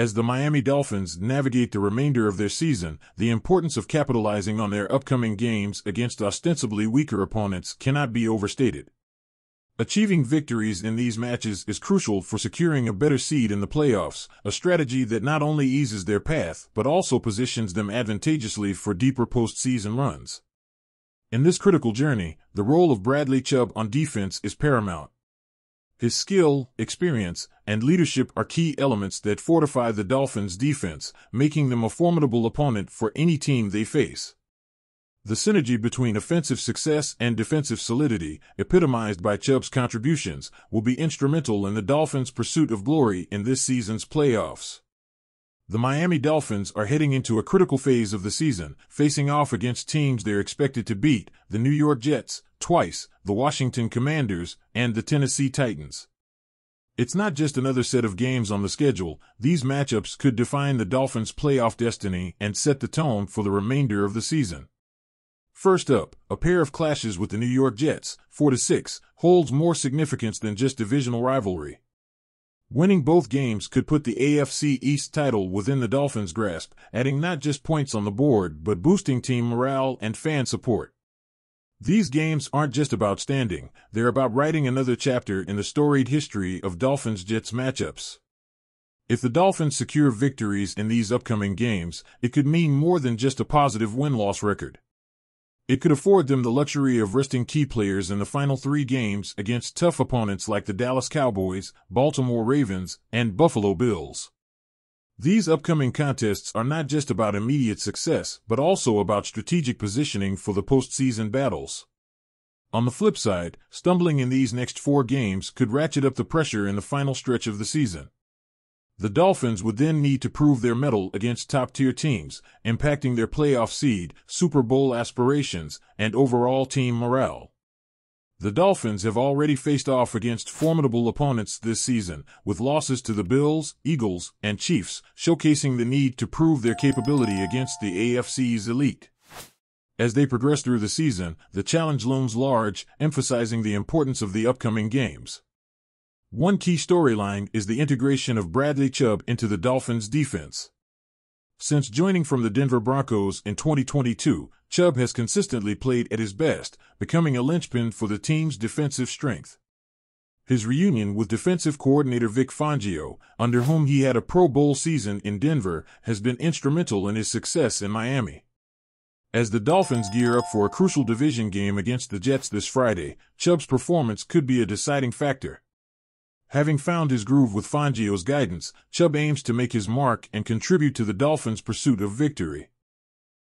As the Miami Dolphins navigate the remainder of their season, the importance of capitalizing on their upcoming games against ostensibly weaker opponents cannot be overstated. Achieving victories in these matches is crucial for securing a better seed in the playoffs, a strategy that not only eases their path, but also positions them advantageously for deeper postseason runs. In this critical journey, the role of Bradley Chubb on defense is paramount. His skill, experience, and leadership are key elements that fortify the Dolphins' defense, making them a formidable opponent for any team they face. The synergy between offensive success and defensive solidity, epitomized by Chubb's contributions, will be instrumental in the Dolphins' pursuit of glory in this season's playoffs. The Miami Dolphins are heading into a critical phase of the season, facing off against teams they're expected to beat the New York Jets, twice, the Washington Commanders, and the Tennessee Titans. It's not just another set of games on the schedule, these matchups could define the Dolphins' playoff destiny and set the tone for the remainder of the season. First up, a pair of clashes with the New York Jets, 4 to 6, holds more significance than just divisional rivalry. Winning both games could put the AFC East title within the Dolphins' grasp, adding not just points on the board, but boosting team morale and fan support. These games aren't just about standing, they're about writing another chapter in the storied history of Dolphins Jets matchups. If the Dolphins secure victories in these upcoming games, it could mean more than just a positive win loss record. It could afford them the luxury of resting key players in the final three games against tough opponents like the Dallas Cowboys, Baltimore Ravens, and Buffalo Bills. These upcoming contests are not just about immediate success, but also about strategic positioning for the postseason battles. On the flip side, stumbling in these next four games could ratchet up the pressure in the final stretch of the season. The Dolphins would then need to prove their mettle against top tier teams, impacting their playoff seed, Super Bowl aspirations, and overall team morale. The Dolphins have already faced off against formidable opponents this season, with losses to the Bills, Eagles, and Chiefs, showcasing the need to prove their capability against the AFC's elite. As they progress through the season, the challenge looms large, emphasizing the importance of the upcoming games. One key storyline is the integration of Bradley Chubb into the Dolphins' defense. Since joining from the Denver Broncos in 2022, Chubb has consistently played at his best, becoming a linchpin for the team's defensive strength. His reunion with defensive coordinator Vic Fangio, under whom he had a Pro Bowl season in Denver, has been instrumental in his success in Miami. As the Dolphins gear up for a crucial division game against the Jets this Friday, Chubb's performance could be a deciding factor. Having found his groove with Fangio's guidance, Chubb aims to make his mark and contribute to the Dolphins' pursuit of victory.